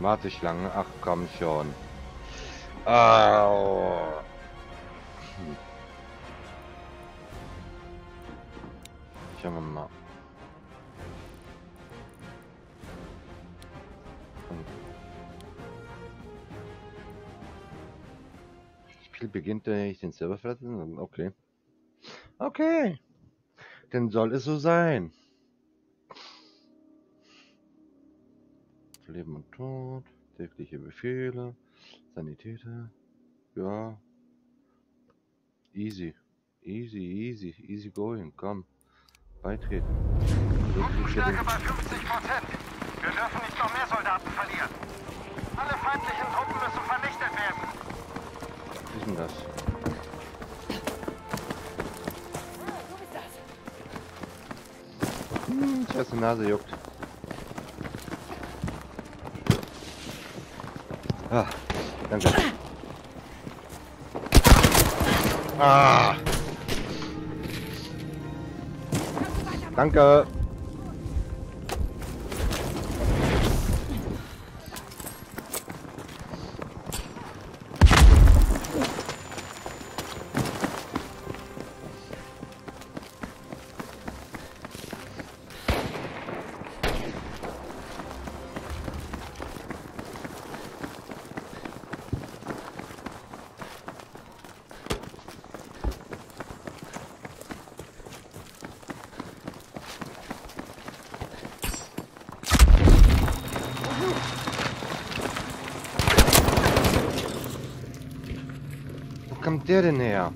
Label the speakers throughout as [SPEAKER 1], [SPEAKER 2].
[SPEAKER 1] Warteschlange, ach komm schon. Au. Schauen wir mal. Spiel beginnt, wenn ich den Server verlasse. Okay. Okay. Dann soll es so sein. Leben und Tod, tägliche Befehle, Sanitäter, ja. Easy, easy, easy, easy going, komm, beitreten.
[SPEAKER 2] Truppenstärke bei 50 Prozent. Wir dürfen nicht noch mehr Soldaten verlieren. Alle feindlichen Truppen müssen vernichtet werden.
[SPEAKER 1] Was ist denn das? Hm, ich weiß, die Nase juckt. Ah, danke. Ah. Danke. Wo kommt der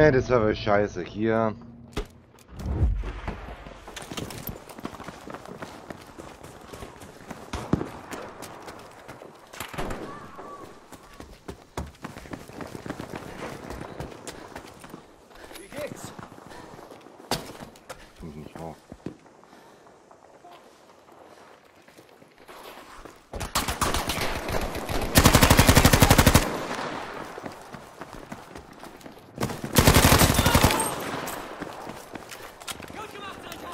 [SPEAKER 1] Nee, das war wohl scheiße. Hier.
[SPEAKER 3] Wie geht's?
[SPEAKER 1] Komm ich nicht hoch.
[SPEAKER 3] Gut gemacht, Alter!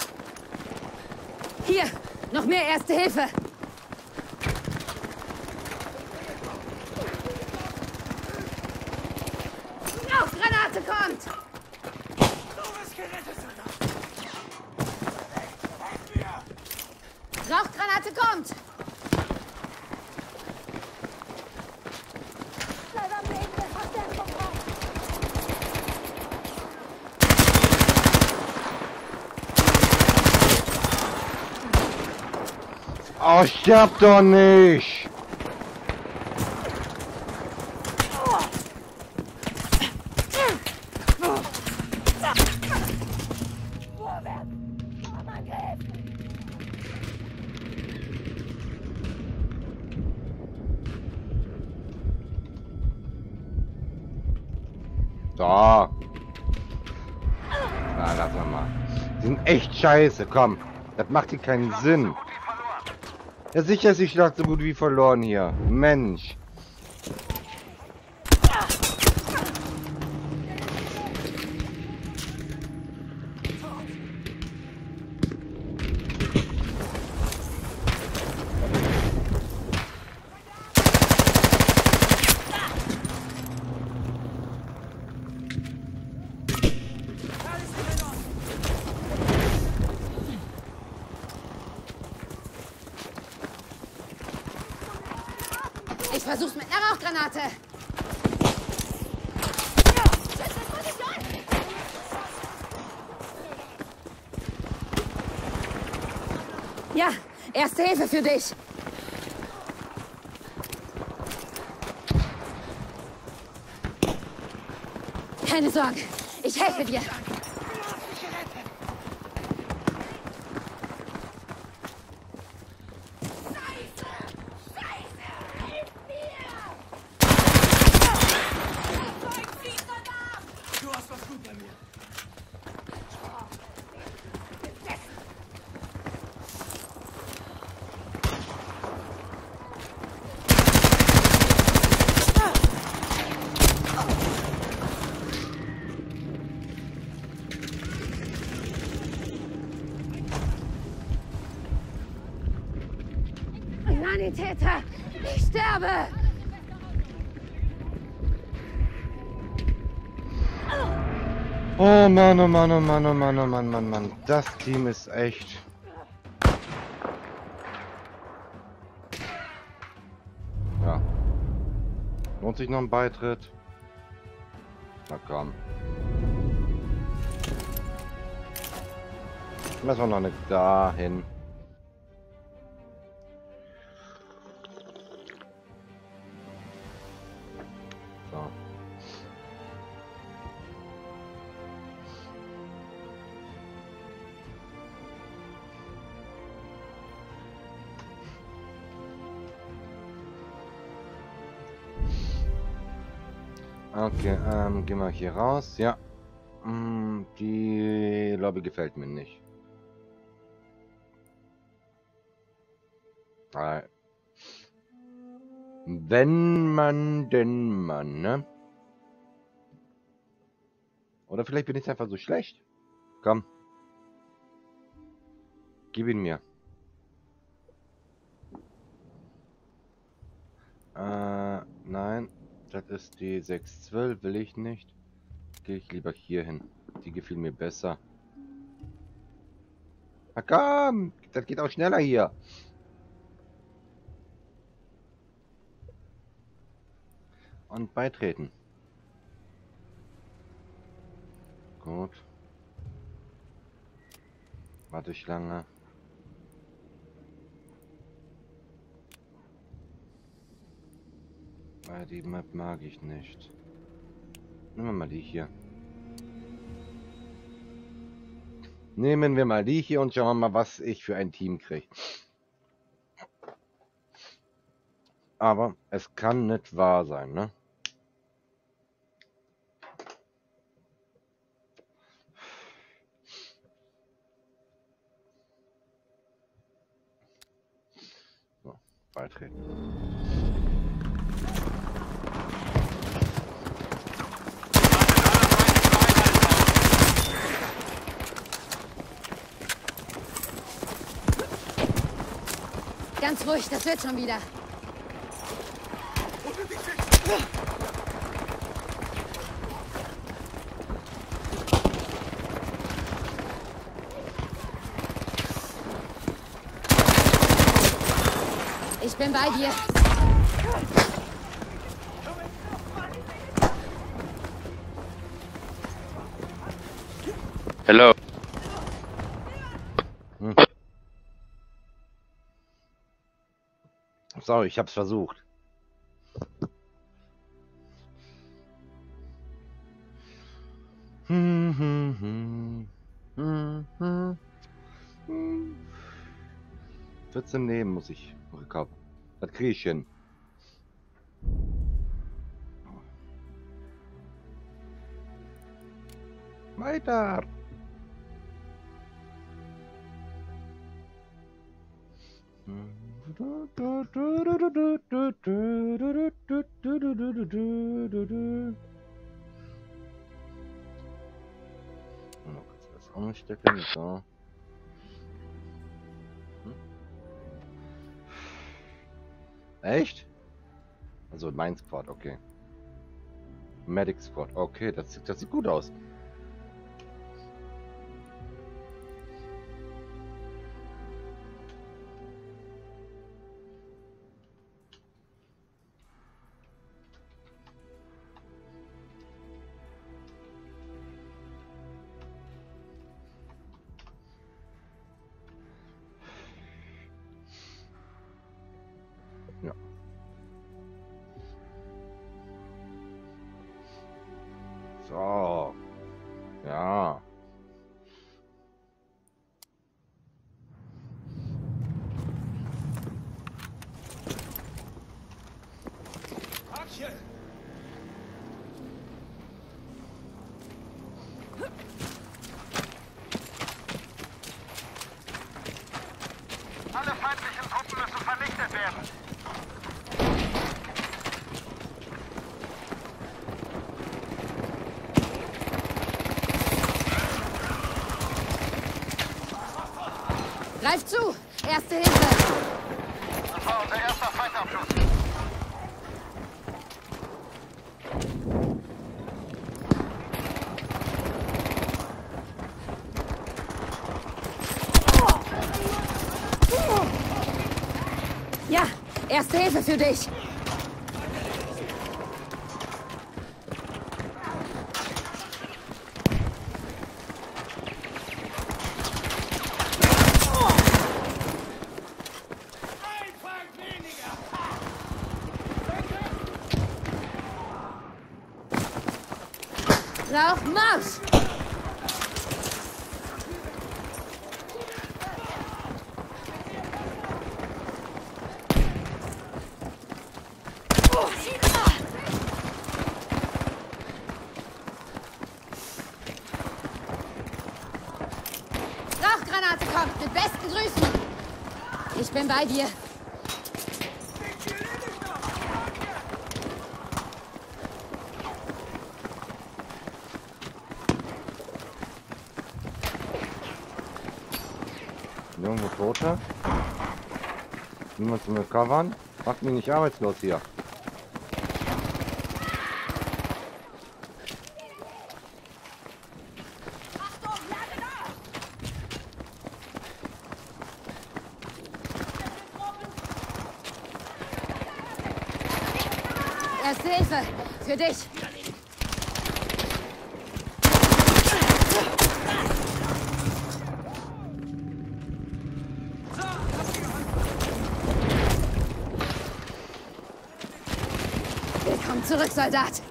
[SPEAKER 4] Hier, noch mehr Erste Hilfe. Rauchgranate kommt!
[SPEAKER 3] Du bist gerettet, Alter! Helft mir!
[SPEAKER 4] Rauchgranate kommt!
[SPEAKER 1] Oh, sterb doch nicht! So. Na, lass mal. Die sind echt scheiße, komm. Das macht hier keinen Sinn. Ja, sicher ist die Schlacht so gut wie verloren hier. Mensch.
[SPEAKER 4] Versuch's mit einer Rauchgranate. Ja, erste Hilfe für dich. Keine Sorge, ich helfe dir.
[SPEAKER 3] Du hast was gut bei mir.
[SPEAKER 4] Sanitäter, ich sterbe.
[SPEAKER 1] Oh Mann, oh Mann, oh Mann, oh Mann, oh Mann, Mann, Mann. Das Team ist echt. Ja. Lohnt sich noch ein Beitritt? Na komm. Lass wir noch nicht dahin. Okay, ähm, gehen wir hier raus. Ja. Mm, die Lobby gefällt mir nicht. Wenn man denn man, ne? Oder vielleicht bin ich einfach so schlecht. Komm. Gib ihn mir. Äh, nein. Das ist die 612, will ich nicht. Gehe ich lieber hier hin. Die gefiel mir besser. Na komm, das geht auch schneller hier. Und beitreten. Gut. Warte ich lange. Weil die Map mag ich nicht. Nehmen wir mal die hier. Nehmen wir mal die hier und schauen mal, was ich für ein Team kriege. Aber es kann nicht wahr sein, ne? So, beitreten.
[SPEAKER 4] Ruhig, das wird schon wieder. Ich bin bei dir.
[SPEAKER 5] Hello.
[SPEAKER 1] Sorry, ich hab's versucht. Hm, hm, hm. Hm, hm. Hm. 14 Leben muss ich recovern. Das kriege ich hin. Weiter! Das umstecken, so. Hm? Echt? Also mein Squad, okay. Medic Squad, okay, das, das sieht gut aus.
[SPEAKER 4] Greif zu! Erste Hilfe!
[SPEAKER 2] Das war unser erster Feindabschluss.
[SPEAKER 4] Ja, erste Hilfe für dich! Rauch, Marsch! Rauchgranate kommt, mit besten Grüßen! Ich bin bei dir.
[SPEAKER 1] Irgendwo Tote. Niemand zu mir covern. Macht mich nicht arbeitslos hier.
[SPEAKER 4] Erste Hilfe für dich. Willkommen zurück, Soldat.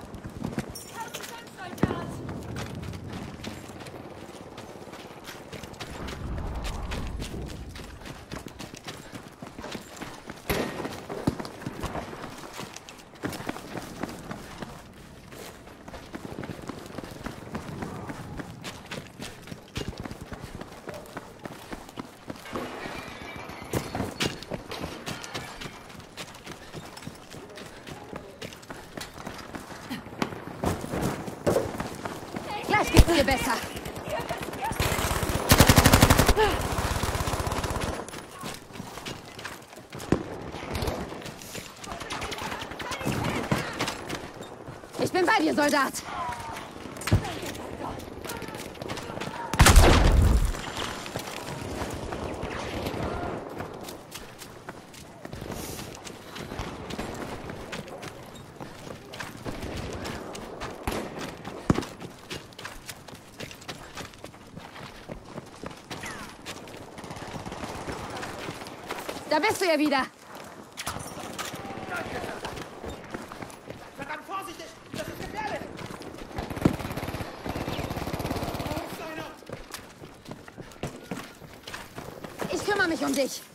[SPEAKER 4] Gleich geht's dir besser. Ich bin bei dir, Soldat. Da bist du ja wieder.
[SPEAKER 3] Verdammt vorsichtig! Das ist gefährlich!
[SPEAKER 4] Ich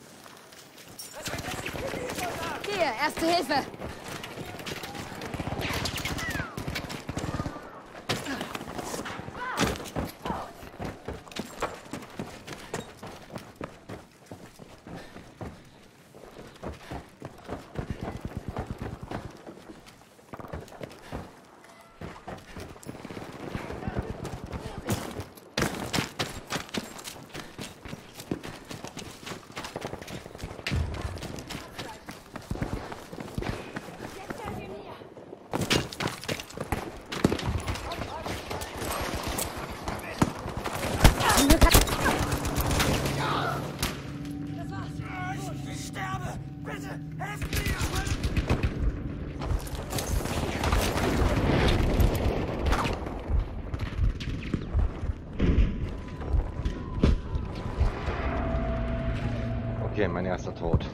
[SPEAKER 1] Okay, mein erster Tod.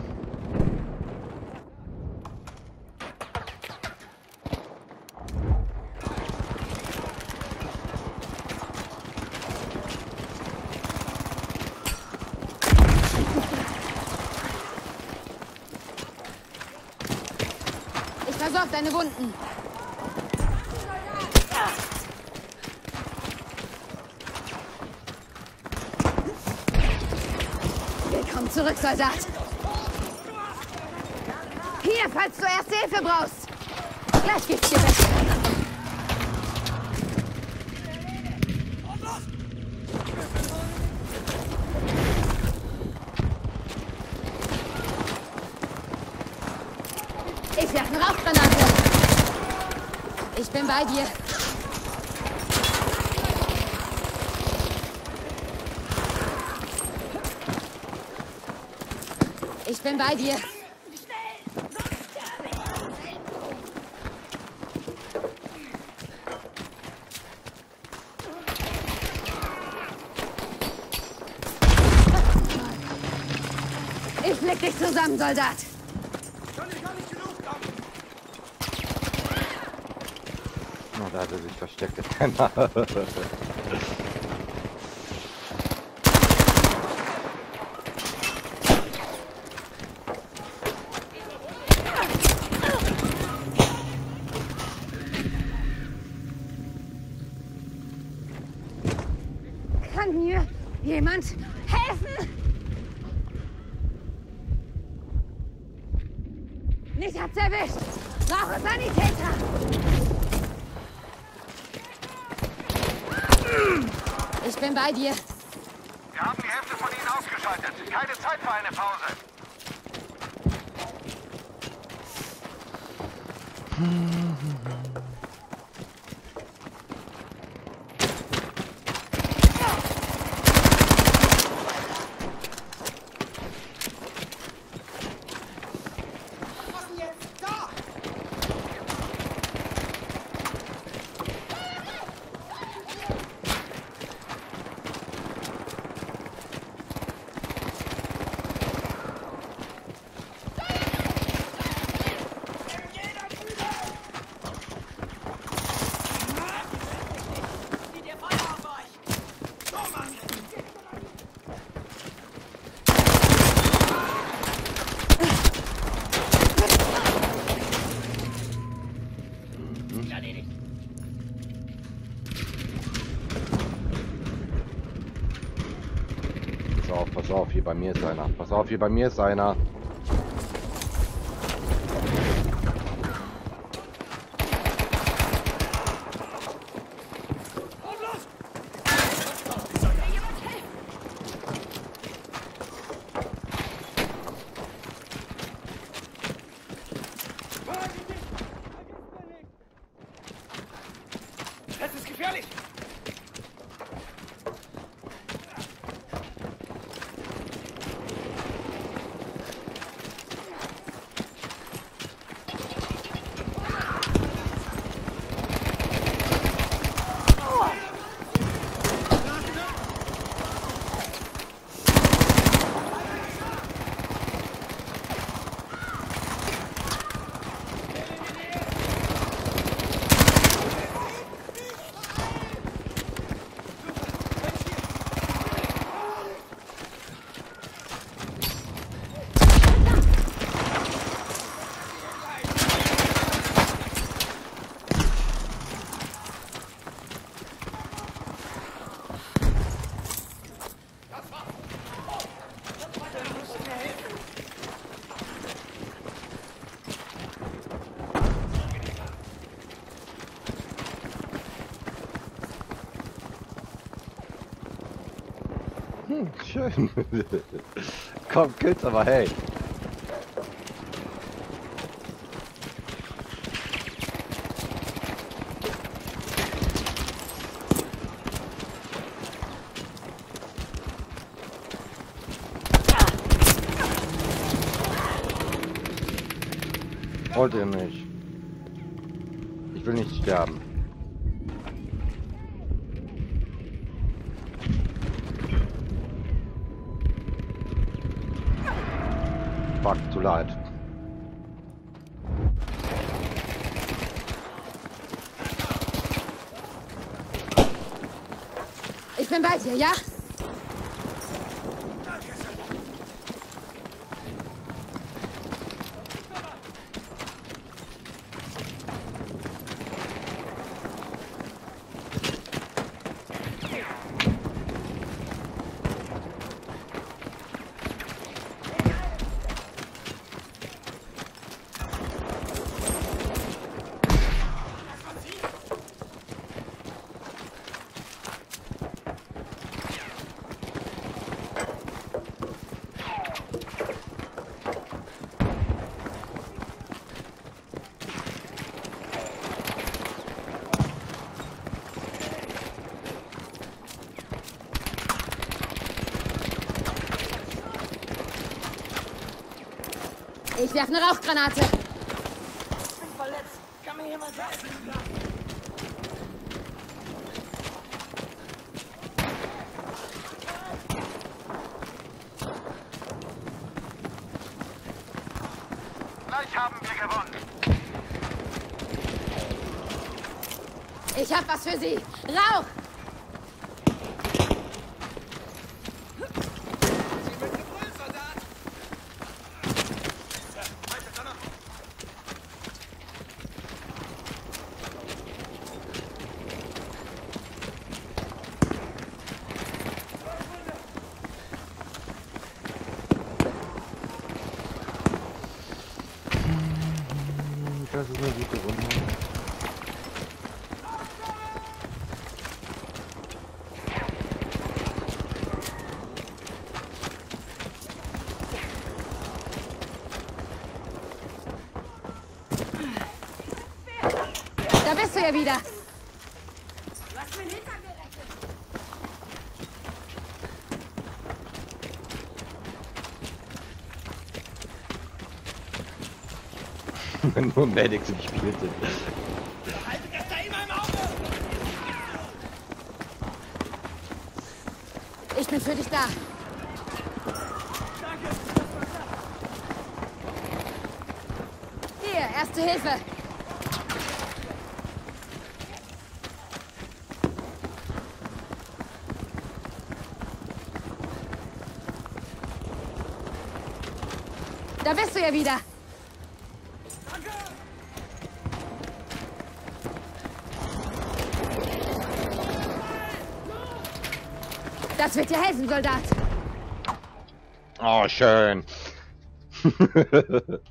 [SPEAKER 4] Versorgt deine Wunden. Zurück, Soldat. Hier, falls du erste Hilfe brauchst. Gleich geht's dir besser. Ich werfe eine Rauchgranate. Ich bin bei dir. Bin bei dir. Ich leg dich zusammen, Soldat.
[SPEAKER 1] Oh, da hat er sich versteckt, der Penner.
[SPEAKER 4] Kann mir jemand helfen? Mich hat's erwischt. Brauche Sanitäter. Ich bin bei dir.
[SPEAKER 2] Wir haben die Hälfte von ihnen ausgeschaltet. Keine Zeit für eine Pause.
[SPEAKER 3] Was denn jetzt? Da! Wie der Feuer auf euch! So, Mann! Erledigt.
[SPEAKER 1] Pass auf, pass auf, hier bei mir ist einer. Pass auf, hier bei mir ist einer. Komm, Kills, aber hey. Wollt ihr Fuck, zu leid.
[SPEAKER 4] Ich bin bei dir, ja? Ich werfe eine Rauchgranate.
[SPEAKER 3] Ich bin verletzt. Kann mir jemand helfen?
[SPEAKER 2] Gleich haben wir gewonnen.
[SPEAKER 4] Ich hab was für Sie. Rauch!
[SPEAKER 1] Das ist eine gute Runde.
[SPEAKER 4] Da bist du ja wieder.
[SPEAKER 1] Wenn nur Medics im Spiel sind.
[SPEAKER 3] Halte das da immer im Auge!
[SPEAKER 4] Ich bin für dich da. Hier, erste Hilfe. Da bist du ja wieder. Das wird dir helfen, Soldat.
[SPEAKER 1] Oh, schön.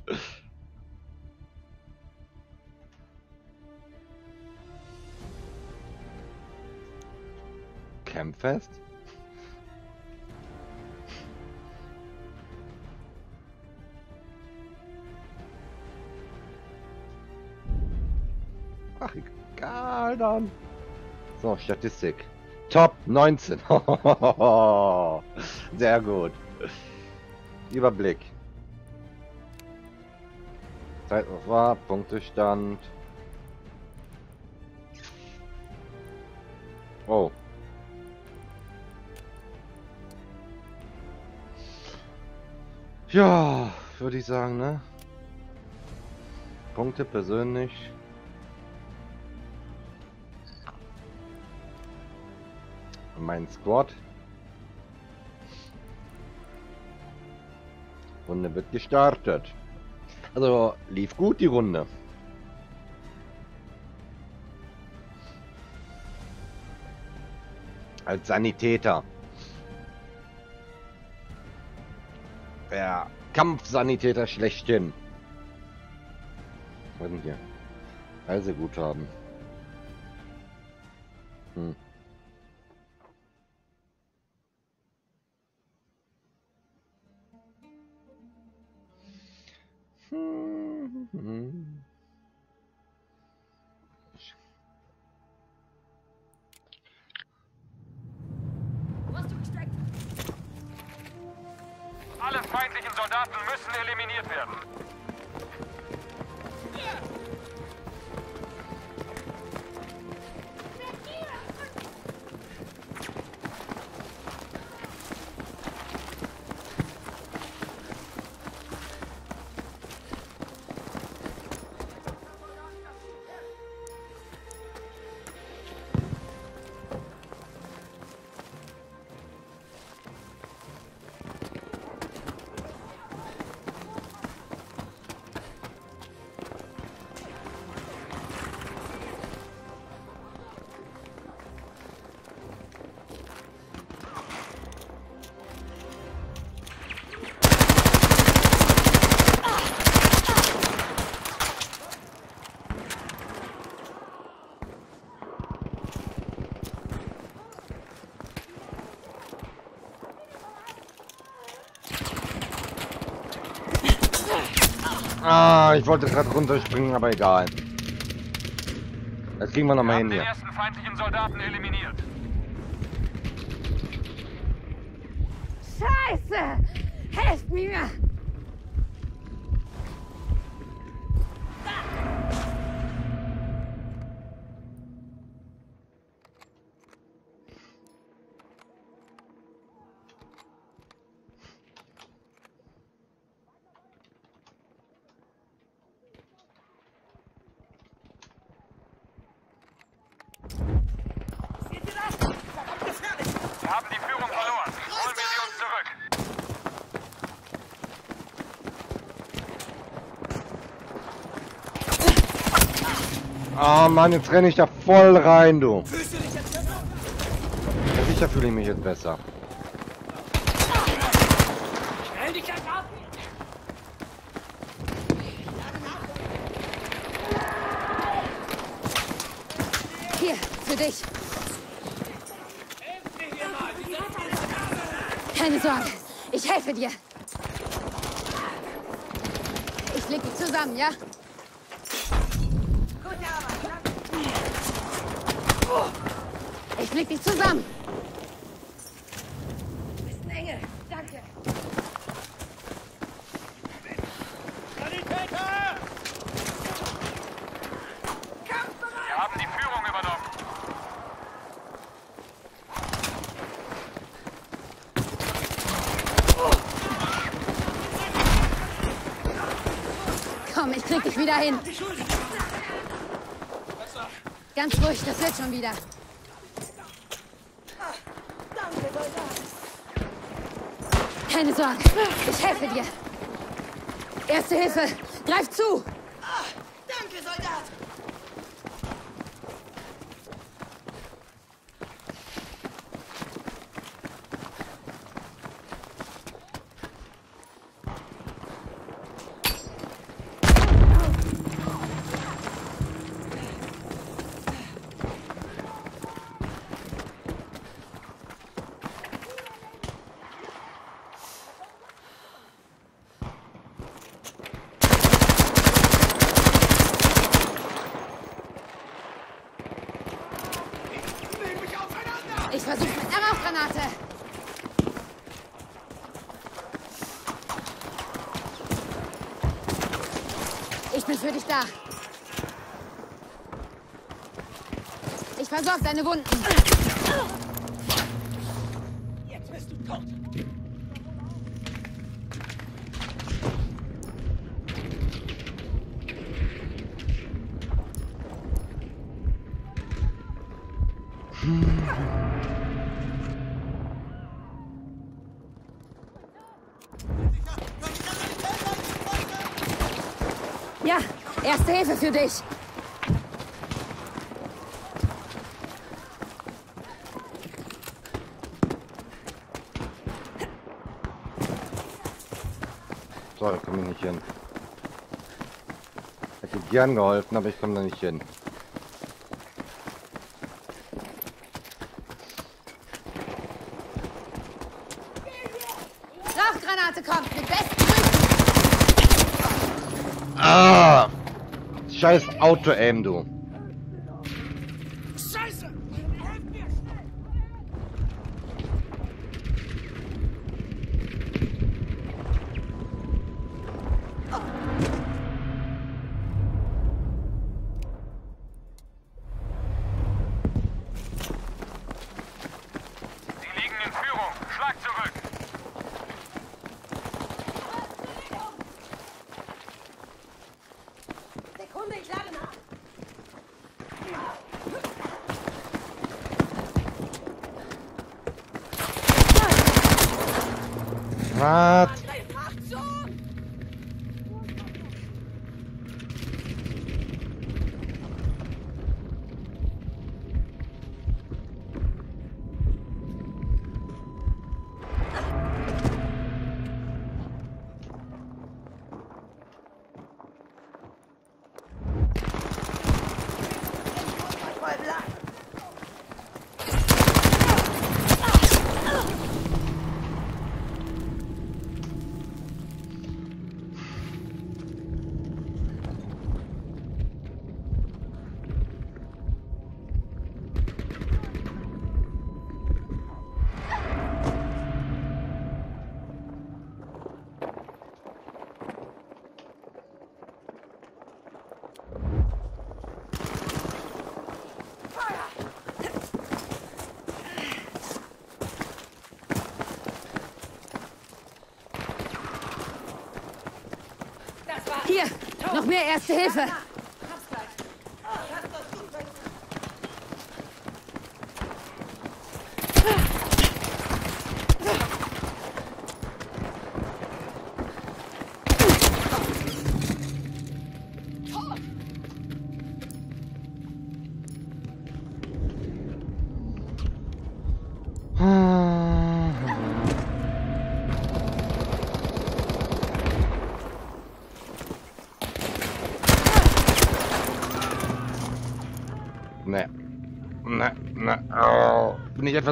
[SPEAKER 1] Campfest? Ach, egal dann. So, Statistik. Top 19. Sehr gut. Überblick. Zeit war, Punktestand. Oh. Ja, würde ich sagen, ne? Punkte persönlich. Mein Squad. Runde wird gestartet. Also lief gut die Runde. Als Sanitäter. Der Kampfsanitäter schlechthin. Was denn hier? Hm. Hm. Ah, ich wollte gerade runterspringen, aber egal. Jetzt kriegen wir noch
[SPEAKER 2] Wir
[SPEAKER 1] mal
[SPEAKER 2] haben
[SPEAKER 1] hin hier.
[SPEAKER 2] ersten feindlichen Soldaten eliminiert.
[SPEAKER 4] Scheiße! Helft mir!
[SPEAKER 2] Haben die Führung verloren. Holen wir sie uns zurück.
[SPEAKER 1] Ah Mann, jetzt renne ich da voll rein, du. Sicher fühle ich mich jetzt besser.
[SPEAKER 3] Stell dich jetzt ab!
[SPEAKER 4] Hier, für dich. Keine Sorge, ich helfe dir. Ich leg dich zusammen, ja? Ich leg dich zusammen. Enge, danke.
[SPEAKER 2] Wir haben die Führung übernommen.
[SPEAKER 4] Komm, ich krieg dich wieder hin. Ganz ruhig, das wird schon wieder. Keine Sorge, ich helfe dir. Erste Hilfe, greif zu.
[SPEAKER 3] Ah, danke, Soldat!
[SPEAKER 4] Ich versuche mit einer Rauchgranate. Ich bin für dich da. Ich versorge deine Wunden.
[SPEAKER 3] Jetzt bist du tot!
[SPEAKER 4] Ja, erste Hilfe für dich.
[SPEAKER 1] So, da komme ich nicht hin. Hätte gern geholfen, aber ich komme da nicht hin.
[SPEAKER 4] Rauchgranate kommt mit besten.
[SPEAKER 1] Ah! Scheiß Auto-Aim, du.
[SPEAKER 3] Scheiße! Helft mir!
[SPEAKER 2] Sie liegen in Führung. Schlag zurück.
[SPEAKER 3] Sekunde, ich lade nach!
[SPEAKER 1] Was?
[SPEAKER 4] Hier, noch mehr Erste Hilfe.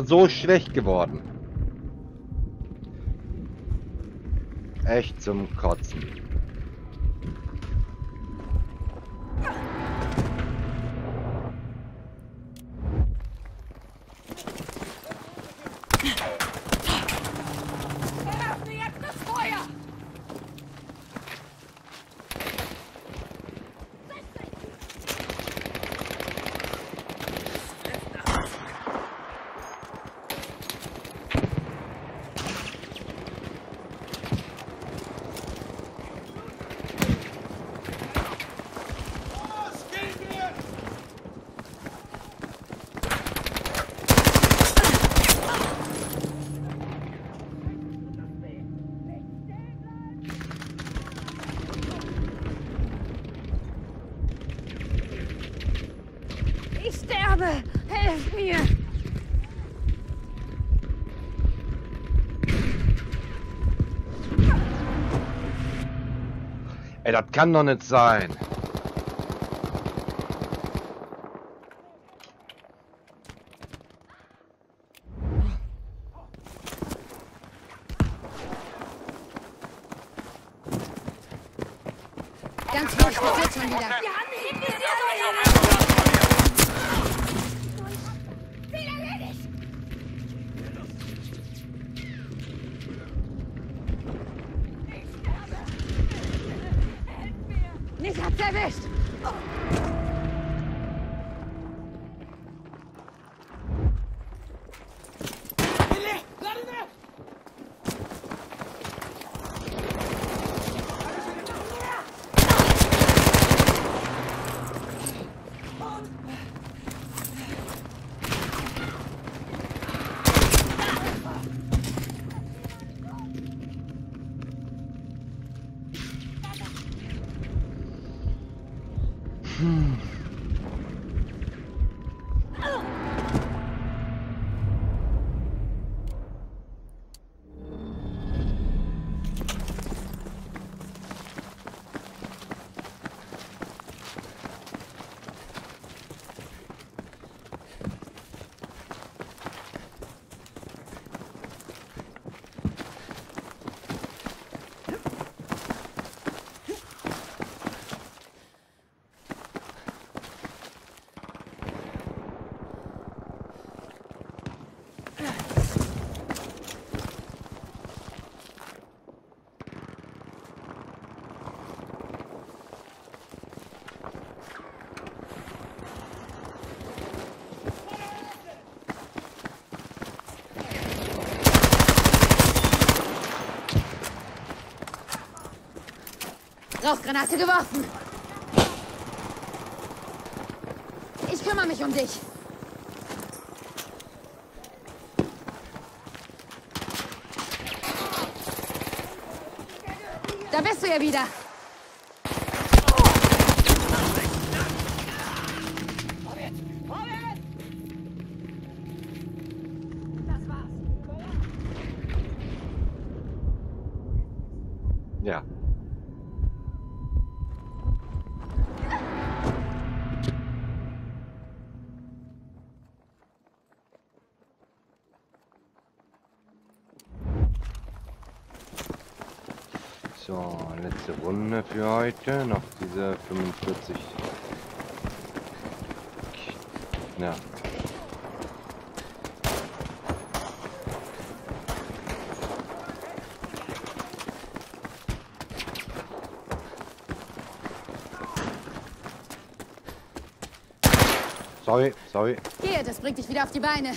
[SPEAKER 1] Etwa so schlecht geworden? Echt zum Kotzen.
[SPEAKER 3] Eröffne jetzt das Feuer!
[SPEAKER 4] Ich sterbe! Helf mir!
[SPEAKER 1] Ey, das kann doch nicht sein.
[SPEAKER 4] Ganz ruhig, das wird schon wieder.
[SPEAKER 3] Wir haben Hypnotisierung! Ziel erledigt! Ich sterbe! Helf mir!
[SPEAKER 4] Mich hat's erwischt! Rauchgranate geworfen! Ich kümmere mich um dich. Da bist du ja wieder.
[SPEAKER 1] Runde für heute. Noch diese 45. Ja. Sorry, sorry.
[SPEAKER 4] Gehe, das bringt dich wieder auf die Beine.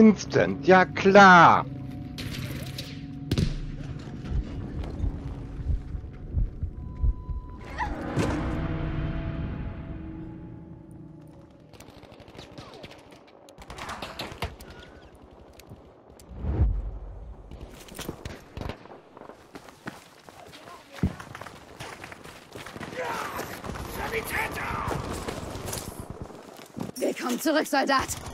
[SPEAKER 1] Instant, ja klar.
[SPEAKER 4] Willkommen zurück, Soldat.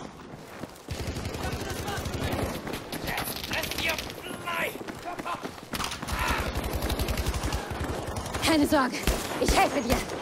[SPEAKER 4] Keine Sorge, ich helfe dir.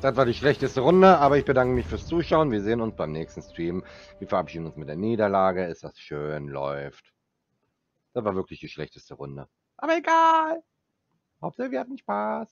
[SPEAKER 1] Das war die schlechteste Runde, aber ich bedanke mich fürs Zuschauen. Wir sehen uns beim nächsten Stream. Wir verabschieden uns mit der Niederlage. Ist das schön, läuft. Das war wirklich die schlechteste Runde. Aber egal. Hauptsache, wir hatten Spaß.